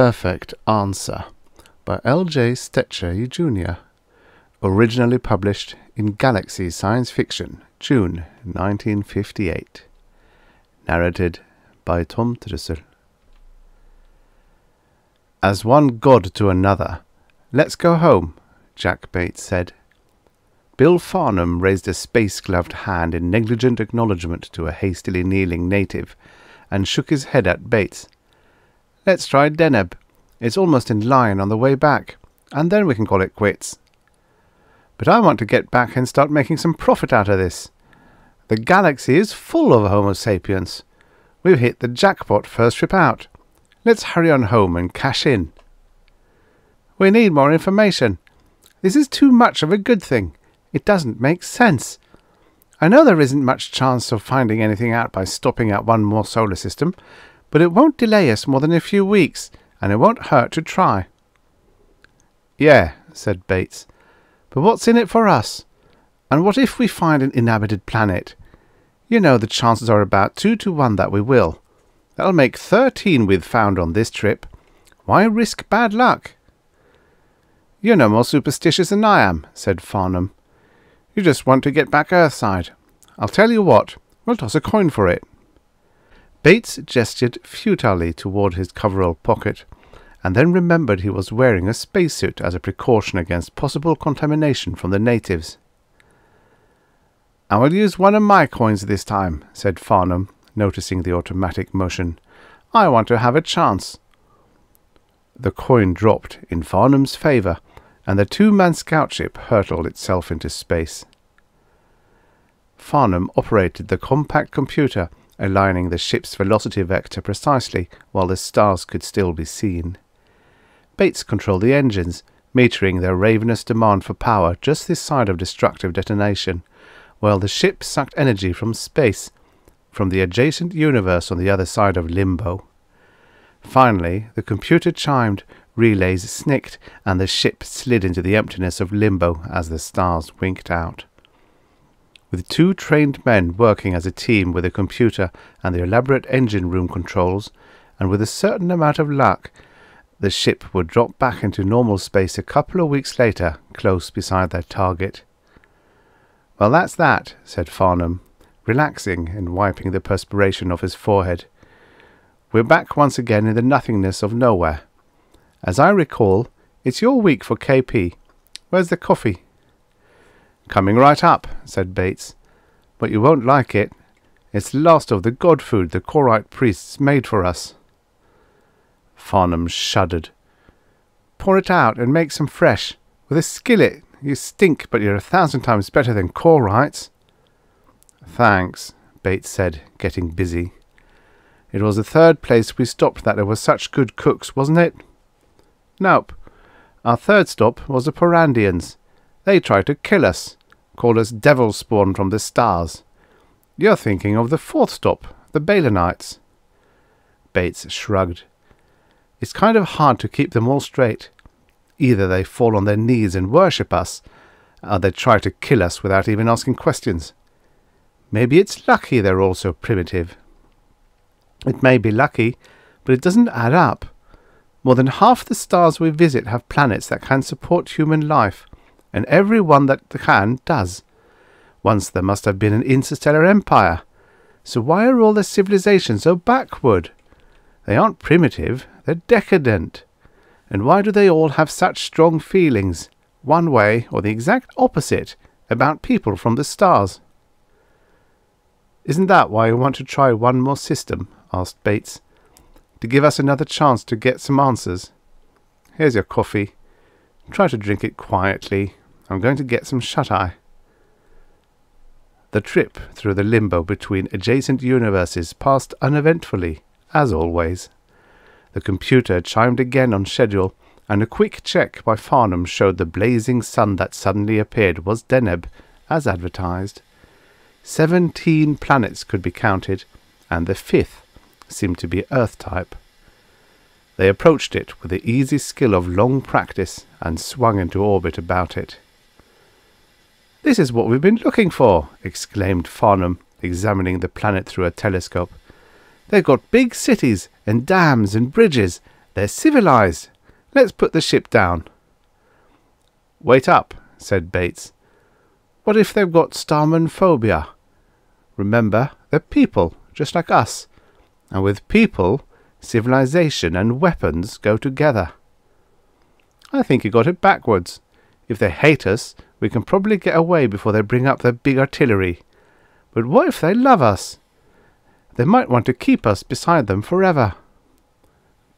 Perfect Answer by L.J. Stecher Jr. Originally published in Galaxy Science Fiction, June 1958. Narrated by Tom Trussel. As one god to another, let's go home, Jack Bates said. Bill Farnham raised a space-gloved hand in negligent acknowledgement to a hastily kneeling native, and shook his head at Bates. Let's try Deneb. It's almost in line on the way back, and then we can call it quits. But I want to get back and start making some profit out of this. The galaxy is full of Homo sapiens. We've hit the jackpot first trip out. Let's hurry on home and cash in. We need more information. This is too much of a good thing. It doesn't make sense. I know there isn't much chance of finding anything out by stopping at one more solar system, but it won't delay us more than a few weeks, and it won't hurt to try. Yeah, said Bates. But what's in it for us? And what if we find an inhabited planet? You know the chances are about two to one that we will. That'll make thirteen we've found on this trip. Why risk bad luck? You're no more superstitious than I am, said Farnham. You just want to get back Earthside. I'll tell you what, we'll toss a coin for it. Bates gestured futilely toward his coverall pocket, and then remembered he was wearing a spacesuit as a precaution against possible contamination from the natives. I will use one of my coins this time, said Farnham, noticing the automatic motion. I want to have a chance. The coin dropped in Farnham's favour, and the two-man scout ship hurtled itself into space. Farnham operated the compact computer aligning the ship's velocity vector precisely while the stars could still be seen. Bates controlled the engines, metering their ravenous demand for power just this side of destructive detonation, while the ship sucked energy from space, from the adjacent universe on the other side of limbo. Finally, the computer chimed, relays snicked, and the ship slid into the emptiness of limbo as the stars winked out. With two trained men working as a team with a computer and the elaborate engine room controls, and with a certain amount of luck, the ship would drop back into normal space a couple of weeks later, close beside their target. Well, that's that, said Farnham, relaxing and wiping the perspiration off his forehead. We're back once again in the nothingness of nowhere. As I recall, it's your week for KP. Where's the coffee? Coming right up, said Bates. But you won't like it. It's the last of the god food the Korite priests made for us. Farnham shuddered. Pour it out and make some fresh. With a skillet. You stink, but you're a thousand times better than Korites. Thanks, Bates said, getting busy. It was the third place we stopped that there were such good cooks, wasn't it? Nope. Our third stop was the Porandians. They tried to kill us called us devil spawn from the stars. You're thinking of the fourth stop, the Balanites. Bates shrugged. It's kind of hard to keep them all straight. Either they fall on their knees and worship us, or they try to kill us without even asking questions. Maybe it's lucky they're all so primitive. It may be lucky, but it doesn't add up. More than half the stars we visit have planets that can support human life, and every one that can does. Once there must have been an interstellar empire. So why are all the civilizations so backward? They aren't primitive, they're decadent. And why do they all have such strong feelings, one way or the exact opposite, about people from the stars? Isn't that why you want to try one more system? asked Bates. To give us another chance to get some answers. Here's your coffee. Try to drink it quietly, I'm going to get some shut-eye. The trip through the limbo between adjacent universes passed uneventfully, as always. The computer chimed again on schedule, and a quick check by Farnham showed the blazing sun that suddenly appeared was Deneb, as advertised. Seventeen planets could be counted, and the fifth seemed to be Earth-type. They approached it with the easy skill of long practice and swung into orbit about it. This is what we've been looking for, exclaimed Farnham, examining the planet through a telescope. They've got big cities and dams and bridges, They're civilized. Let's put the ship down. Wait up, said Bates. What if they've got starman phobia? Remember, they're people, just like us. And with people, civilization and weapons go together. I think you got it backwards. If they hate us, we can probably get away before they bring up their big artillery. But what if they love us? They might want to keep us beside them forever.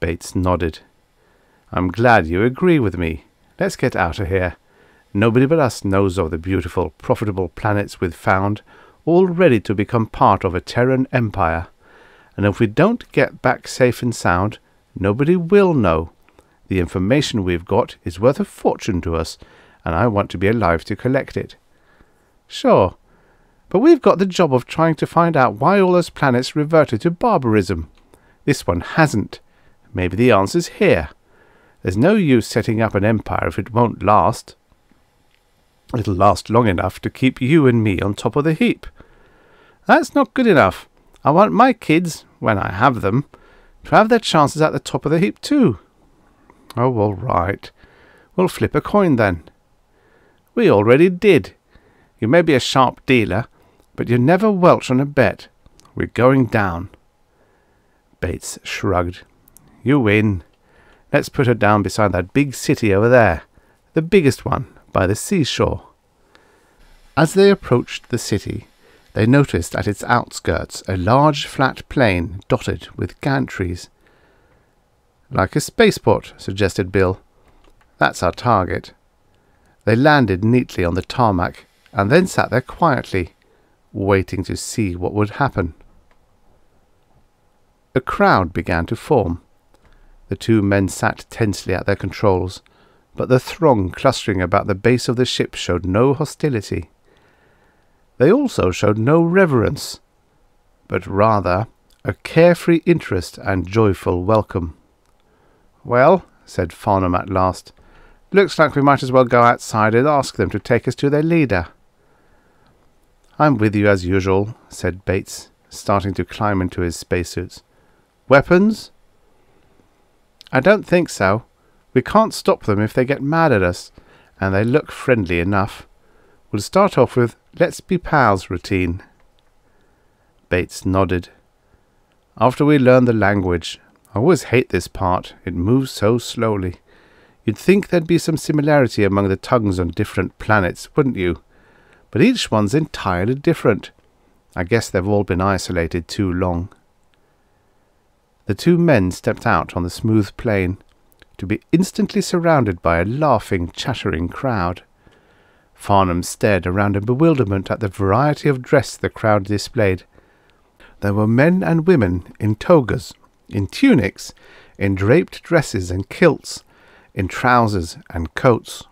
Bates nodded. I'm glad you agree with me. Let's get out of here. Nobody but us knows of the beautiful, profitable planets we've found, all ready to become part of a Terran empire. And if we don't get back safe and sound, nobody will know. The information we've got is worth a fortune to us, and I want to be alive to collect it. Sure, but we've got the job of trying to find out why all those planets reverted to barbarism. This one hasn't. Maybe the answer's here. There's no use setting up an empire if it won't last. It'll last long enough to keep you and me on top of the heap. That's not good enough. I want my kids, when I have them, to have their chances at the top of the heap too. Oh, all right. We'll flip a coin then. We already did. You may be a sharp dealer, but you never welch on a bet. We're going down. Bates shrugged. You win. Let's put her down beside that big city over there, the biggest one, by the seashore. As they approached the city, they noticed at its outskirts a large flat plain dotted with gantries. Like a spaceport, suggested Bill. That's our target. They landed neatly on the tarmac and then sat there quietly, waiting to see what would happen. A crowd began to form. The two men sat tensely at their controls, but the throng clustering about the base of the ship showed no hostility. They also showed no reverence, but rather a carefree interest and joyful welcome. Well, said Farnham at last, looks like we might as well go outside and ask them to take us to their leader. I'm with you as usual, said Bates, starting to climb into his spacesuits. Weapons? I don't think so. We can't stop them if they get mad at us, and they look friendly enough. We'll start off with let's be pals routine. Bates nodded. After we learn the language, I always hate this part. It moves so slowly. You'd think there'd be some similarity among the tongues on different planets, wouldn't you? But each one's entirely different. I guess they've all been isolated too long. The two men stepped out on the smooth plain, to be instantly surrounded by a laughing, chattering crowd. Farnham stared around in bewilderment at the variety of dress the crowd displayed. There were men and women in togas, in tunics, in draped dresses and kilts, in trousers and coats.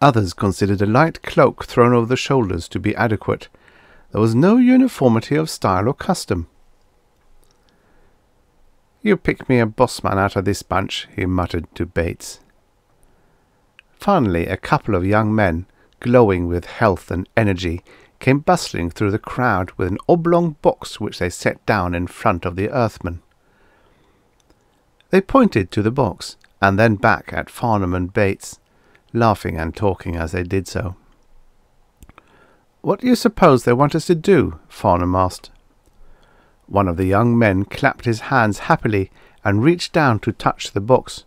Others considered a light cloak thrown over the shoulders to be adequate. There was no uniformity of style or custom. You pick me a bossman out of this bunch, he muttered to Bates. Finally, a couple of young men, glowing with health and energy, came bustling through the crowd with an oblong box which they set down in front of the Earthman. They pointed to the box, and then back at Farnham and Bates, laughing and talking as they did so. What do you suppose they want us to do? Farnham asked. One of the young men clapped his hands happily and reached down to touch the box.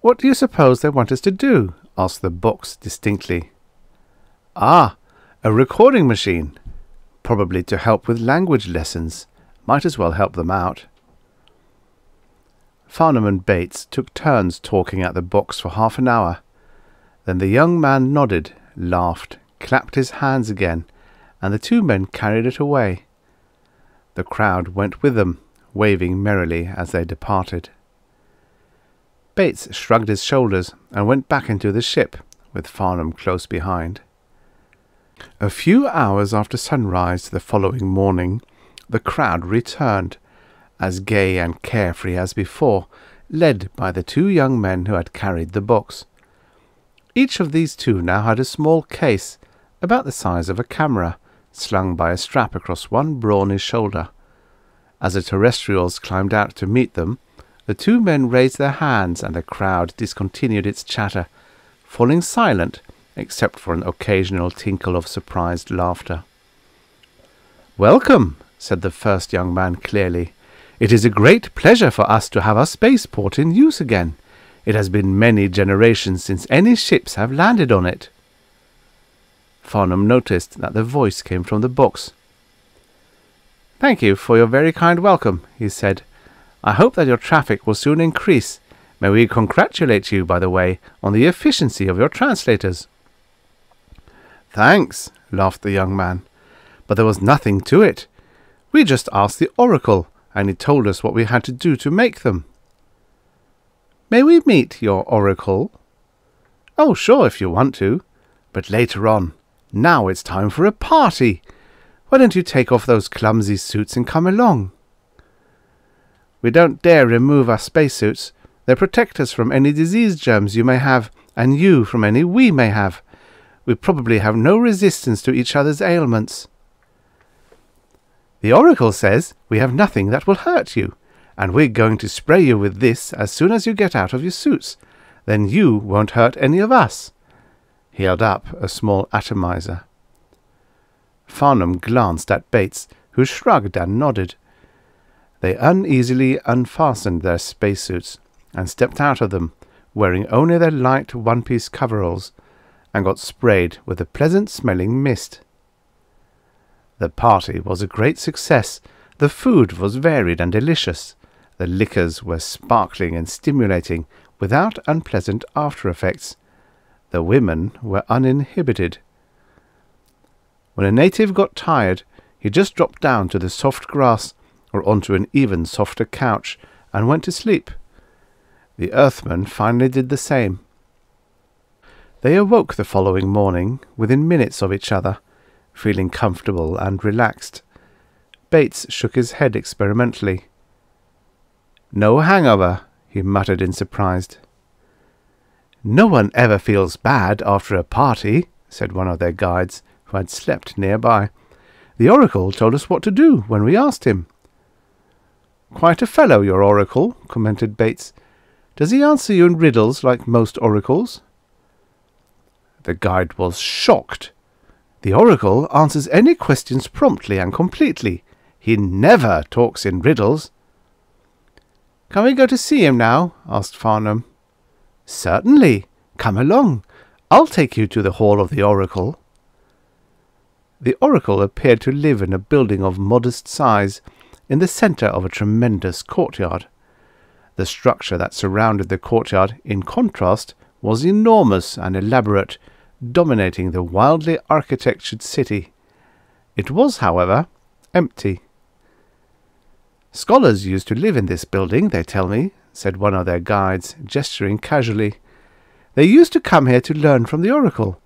What do you suppose they want us to do? asked the box distinctly. Ah, a recording machine. Probably to help with language lessons. Might as well help them out. Farnham and Bates took turns talking at the box for half an hour. Then the young man nodded, laughed, clapped his hands again, and the two men carried it away. The crowd went with them, waving merrily as they departed. Bates shrugged his shoulders and went back into the ship, with Farnham close behind. A few hours after sunrise the following morning, the crowd returned, as gay and carefree as before, led by the two young men who had carried the box. Each of these two now had a small case, about the size of a camera, slung by a strap across one brawny shoulder. As the terrestrials climbed out to meet them, The two men raised their hands, and the crowd discontinued its chatter, falling silent except for an occasional tinkle of surprised laughter. Welcome, said the first young man clearly. It is a great pleasure for us to have our spaceport in use again. It has been many generations since any ships have landed on it. Farnham noticed that the voice came from the box. Thank you for your very kind welcome, he said. I hope that your traffic will soon increase. May we congratulate you, by the way, on the efficiency of your translators. Thanks, laughed the young man. But there was nothing to it. We just asked the oracle, and he told us what we had to do to make them. May we meet your oracle? Oh, sure, if you want to. But later on. Now it's time for a party. Why don't you take off those clumsy suits and come along? We don't dare remove our spacesuits. They protect us from any disease germs you may have, and you from any we may have we probably have no resistance to each other's ailments. The oracle says we have nothing that will hurt you, and we're going to spray you with this as soon as you get out of your suits. Then you won't hurt any of us. He held up a small atomizer. Farnham glanced at Bates, who shrugged and nodded. They uneasily unfastened their spacesuits and stepped out of them, wearing only their light one-piece coveralls and got sprayed with a pleasant smelling mist. The party was a great success. The food was varied and delicious. The liquors were sparkling and stimulating without unpleasant after effects. The women were uninhibited. When a native got tired, he just dropped down to the soft grass or onto an even softer couch and went to sleep. The earthman finally did the same. They awoke the following morning within minutes of each other, feeling comfortable and relaxed. Bates shook his head experimentally. No hangover, he muttered in surprise. No one ever feels bad after a party, said one of their guides, who had slept nearby. The oracle told us what to do when we asked him. Quite a fellow, your oracle, commented Bates. Does he answer you in riddles like most oracles? The guide was shocked. The oracle answers any questions promptly and completely. He never talks in riddles. Can we go to see him now? asked Farnham. Certainly. Come along. I'll take you to the hall of the oracle. The oracle appeared to live in a building of modest size, in the centre of a tremendous courtyard. The structure that surrounded the courtyard, in contrast, was enormous and elaborate, dominating the wildly architectured city. It was, however, empty. Scholars used to live in this building, they tell me, said one of their guides, gesturing casually. They used to come here to learn from the oracle.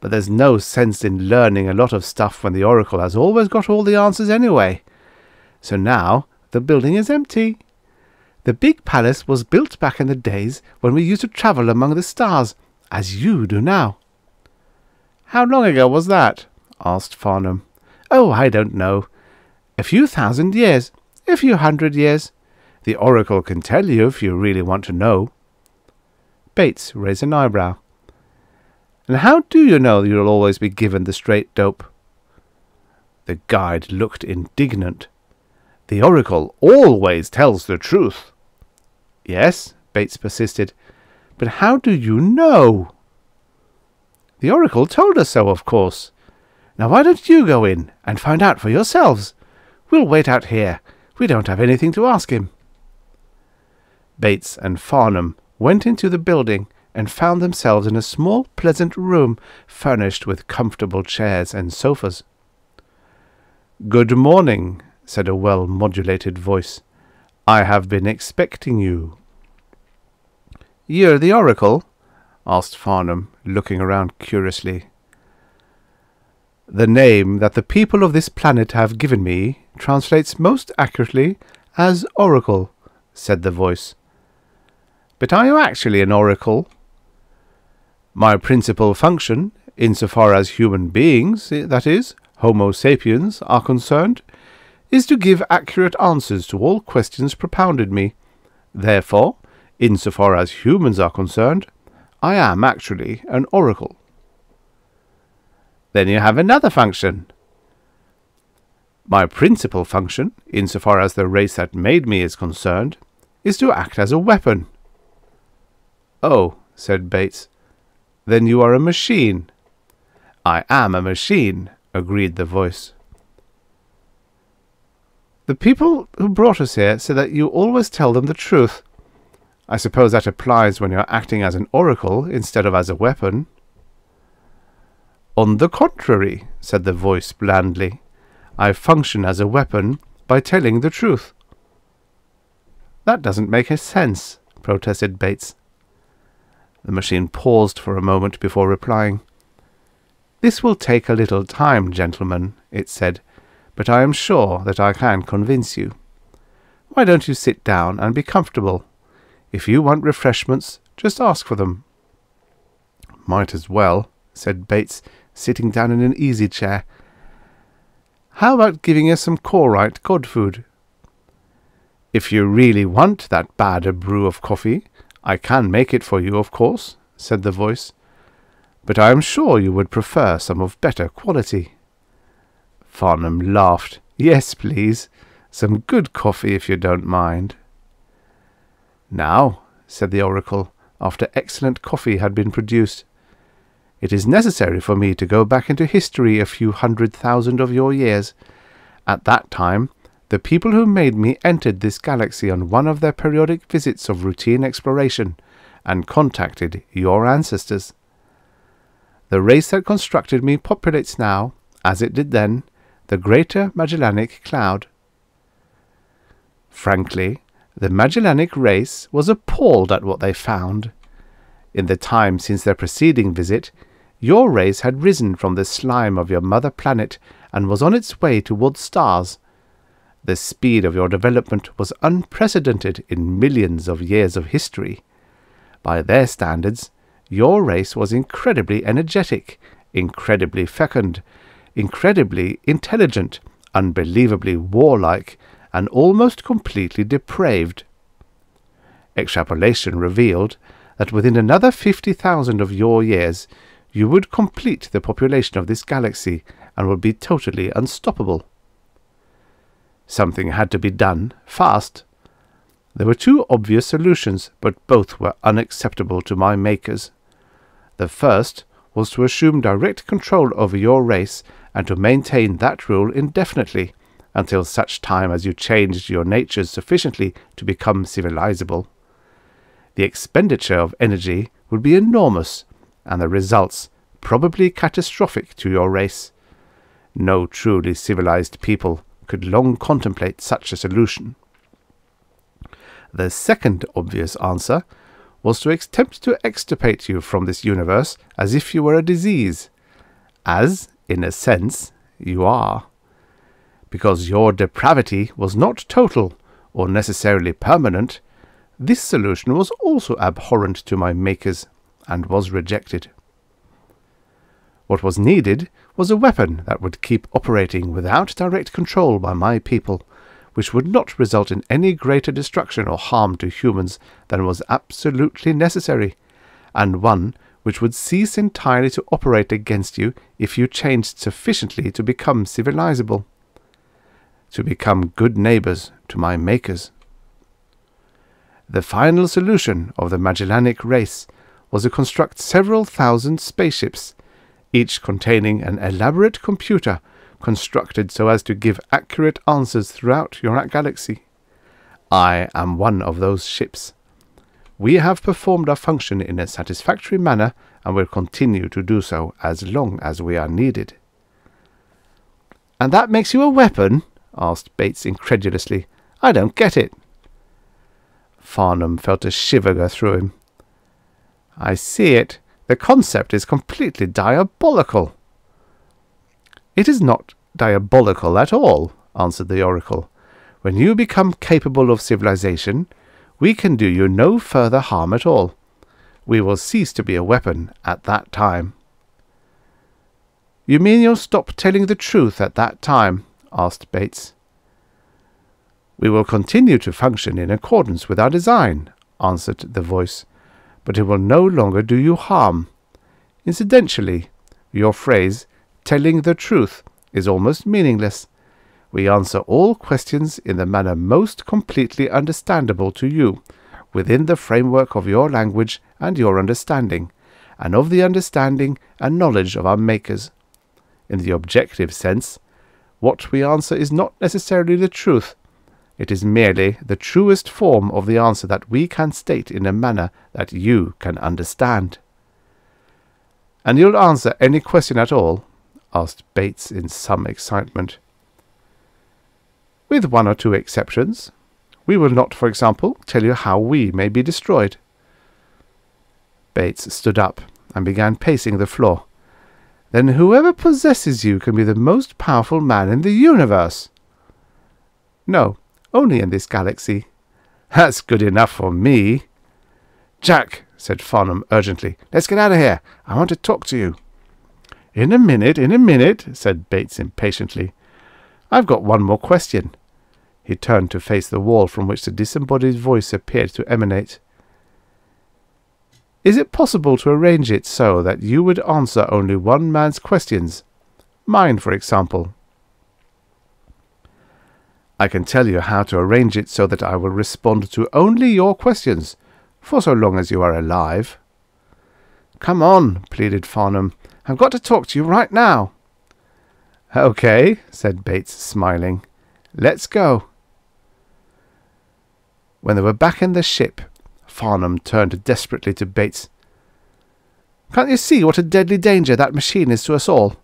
But there's no sense in learning a lot of stuff when the oracle has always got all the answers anyway. So now the building is empty. The big palace was built back in the days when we used to travel among the stars, as you do now. How long ago was that? asked Farnham. Oh, I don't know. A few thousand years, a few hundred years. The oracle can tell you if you really want to know. Bates raised an eyebrow. And how do you know you'll always be given the straight dope? The guide looked indignant. The oracle always tells the truth. Yes, Bates persisted. But how do you know? The oracle told us so, of course. Now why don't you go in and find out for yourselves? We'll wait out here. We don't have anything to ask him. Bates and Farnham went into the building and found themselves in a small, pleasant room furnished with comfortable chairs and sofas. Good morning, said a well modulated voice. I have been expecting you. You're the oracle? Asked Farnham, looking around curiously. The name that the people of this planet have given me translates most accurately as Oracle, said the voice. But are you actually an oracle? My principal function, insofar as human beings, that is, Homo sapiens, are concerned, is to give accurate answers to all questions propounded me. Therefore, insofar as humans are concerned, I am actually an oracle. Then you have another function. My principal function, insofar as the race that made me is concerned, is to act as a weapon. Oh, said Bates. Then you are a machine. I am a machine, agreed the voice. The people who brought us here say that you always tell them the truth. I suppose that applies when you're acting as an oracle instead of as a weapon. On the contrary, said the voice blandly, I function as a weapon by telling the truth. That doesn't make any sense, protested Bates. The machine paused for a moment before replying. This will take a little time, gentlemen, it said, but I am sure that I can convince you. Why don't you sit down and be comfortable? If you want refreshments, just ask for them. Might as well, said Bates, sitting down in an easy chair. How about giving us some Korite god food? If you really want that bad a brew of coffee, I can make it for you, of course, said the voice. But I am sure you would prefer some of better quality. Farnham laughed. Yes, please. Some good coffee, if you don't mind. Now, said the oracle, after excellent coffee had been produced, it is necessary for me to go back into history a few hundred thousand of your years. At that time, the people who made me entered this galaxy on one of their periodic visits of routine exploration and contacted your ancestors. The race that constructed me populates now, as it did then, the Greater Magellanic Cloud. Frankly, the Magellanic race was appalled at what they found. In the time since their preceding visit, your race had risen from the slime of your mother planet and was on its way towards stars. The speed of your development was unprecedented in millions of years of history. By their standards, your race was incredibly energetic, incredibly fecund, incredibly intelligent, unbelievably warlike, and almost completely depraved. Extrapolation revealed that within another fifty thousand of your years you would complete the population of this galaxy and would be totally unstoppable. Something had to be done, fast. There were two obvious solutions, but both were unacceptable to my makers. The first was to assume direct control over your race and to maintain that rule indefinitely, until such time as you changed your natures sufficiently to become civilizable. The expenditure of energy would be enormous, and the results probably catastrophic to your race. No truly civilized people could long contemplate such a solution. The second obvious answer was to attempt to extirpate you from this universe as if you were a disease, as, in a sense, you are because your depravity was not total or necessarily permanent, this solution was also abhorrent to my makers and was rejected. What was needed was a weapon that would keep operating without direct control by my people, which would not result in any greater destruction or harm to humans than was absolutely necessary, and one which would cease entirely to operate against you if you changed sufficiently to become civilizable to become good neighbors to my makers. The final solution of the Magellanic race was to construct several thousand spaceships, each containing an elaborate computer constructed so as to give accurate answers throughout your galaxy. I am one of those ships. We have performed our function in a satisfactory manner and will continue to do so as long as we are needed. And that makes you a weapon? Asked Bates incredulously. I don't get it. Farnham felt a shiver go through him. I see it. The concept is completely diabolical. It is not diabolical at all, answered the oracle. When you become capable of civilization, we can do you no further harm at all. We will cease to be a weapon at that time. You mean you'll stop telling the truth at that time? Asked Bates. We will continue to function in accordance with our design, answered the voice, but it will no longer do you harm. Incidentally, your phrase, telling the truth, is almost meaningless. We answer all questions in the manner most completely understandable to you, within the framework of your language and your understanding, and of the understanding and knowledge of our makers. In the objective sense, what we answer is not necessarily the truth. It is merely the truest form of the answer that we can state in a manner that you can understand. And you'll answer any question at all? asked Bates in some excitement. With one or two exceptions. We will not, for example, tell you how we may be destroyed. Bates stood up and began pacing the floor. Then whoever possesses you can be the most powerful man in the universe. No, only in this galaxy. That's good enough for me. Jack, said Farnham urgently, let's get out of here. I want to talk to you. In a minute, in a minute, said Bates impatiently. I've got one more question. He turned to face the wall from which the disembodied voice appeared to emanate. Is it possible to arrange it so that you would answer only one man's questions? Mine, for example. I can tell you how to arrange it so that I will respond to only your questions, for so long as you are alive. Come on, pleaded Farnham. I've got to talk to you right now. Okay, said Bates, smiling. Let's go. When they were back in the ship, Farnham turned desperately to Bates. Can't you see what a deadly danger that machine is to us all?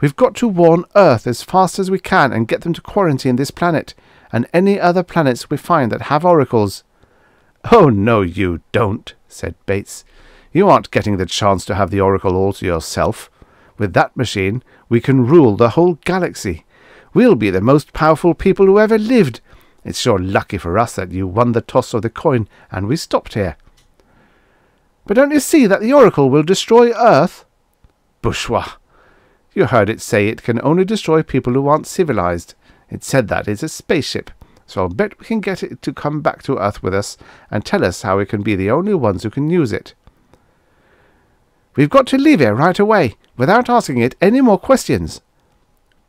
We've got to warn Earth as fast as we can and get them to quarantine this planet and any other planets we find that have oracles. Oh, no, you don't, said Bates. You aren't getting the chance to have the oracle all to yourself. With that machine, we can rule the whole galaxy. We'll be the most powerful people who ever lived, it's sure lucky for us that you won the toss of the coin and we stopped here. But don't you see that the oracle will destroy Earth? Bourgeois. You heard it say it can only destroy people who aren't civilized. It said that it's a spaceship, so I'll bet we can get it to come back to Earth with us and tell us how we can be the only ones who can use it. We've got to leave here right away, without asking it any more questions.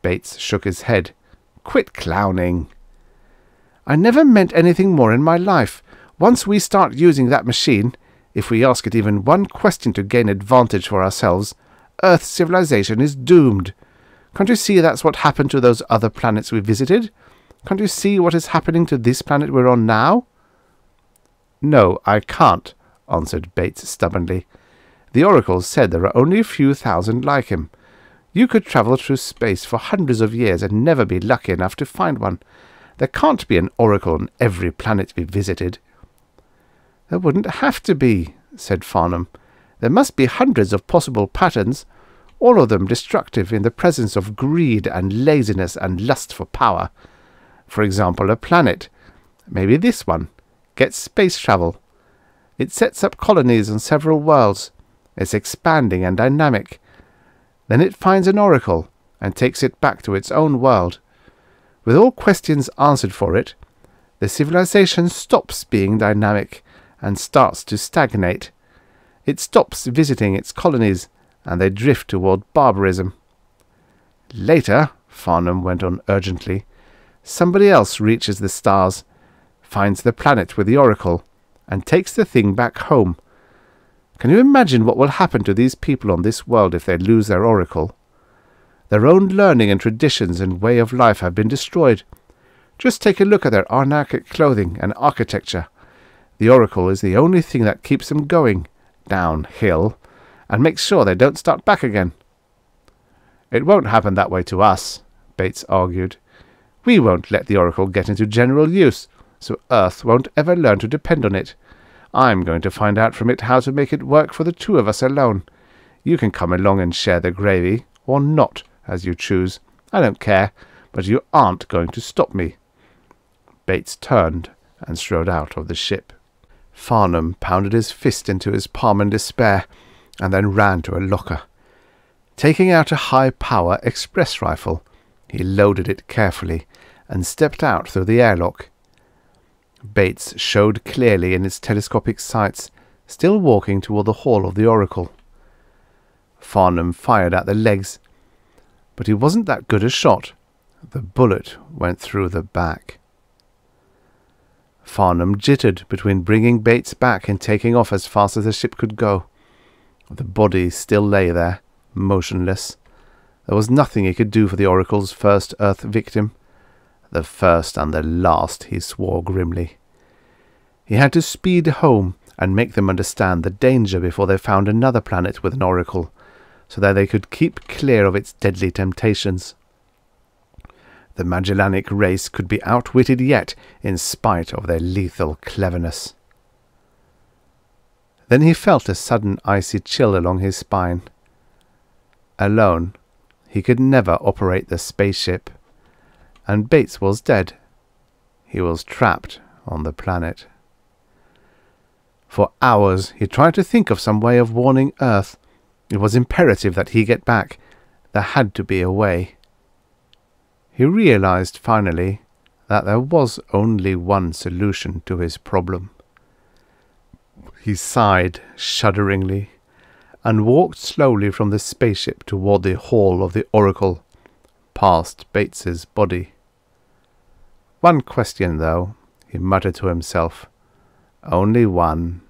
Bates shook his head. Quit clowning. I never meant anything more in my life. Once we start using that machine, if we ask it even one question to gain advantage for ourselves, Earth's civilization is doomed. Can't you see that's what happened to those other planets we visited? Can't you see what is happening to this planet we're on now? No, I can't, answered Bates stubbornly. The Oracle said there are only a few thousand like him. You could travel through space for hundreds of years and never be lucky enough to find one. There can't be an oracle on every planet we visited. There wouldn't have to be, said Farnham. There must be hundreds of possible patterns, all of them destructive in the presence of greed and laziness and lust for power. For example, a planet, maybe this one, gets space travel. It sets up colonies on several worlds. It's expanding and dynamic. Then it finds an oracle and takes it back to its own world. With all questions answered for it, the civilization stops being dynamic and starts to stagnate. It stops visiting its colonies and they drift toward barbarism. Later, Farnham went on urgently, somebody else reaches the stars, finds the planet with the oracle, and takes the thing back home. Can you imagine what will happen to these people on this world if they lose their oracle? Their own learning and traditions and way of life have been destroyed. Just take a look at their anarchic clothing and architecture. The oracle is the only thing that keeps them going downhill and makes sure they don't start back again. It won't happen that way to us, Bates argued. We won't let the oracle get into general use, so Earth won't ever learn to depend on it. I'm going to find out from it how to make it work for the two of us alone. You can come along and share the gravy, or not, as you choose. I don't care, but you aren't going to stop me. Bates turned and strode out of the ship. Farnham pounded his fist into his palm in despair, and then ran to a locker. Taking out a high-power express rifle, he loaded it carefully and stepped out through the airlock Bates showed clearly in its telescopic sights, still walking toward the hall of the Oracle. Farnham fired at the legs, but he wasn't that good a shot. The bullet went through the back. Farnham jittered between bringing Bates back and taking off as fast as the ship could go. The body still lay there, motionless. There was nothing he could do for the Oracle's first Earth victim. The first and the last, he swore grimly. He had to speed home and make them understand the danger before they found another planet with an Oracle, so that they could keep clear of its deadly temptations. The Magellanic race could be outwitted yet, in spite of their lethal cleverness. Then he felt a sudden icy chill along his spine. Alone, he could never operate the spaceship, and Bates was dead. He was trapped on the planet. For hours he tried to think of some way of warning Earth. It was imperative that he get back. There had to be a way. He realized finally that there was only one solution to his problem. He sighed shudderingly and walked slowly from the spaceship toward the hall of the Oracle, past Bates's body. One question, though, he muttered to himself. Only one.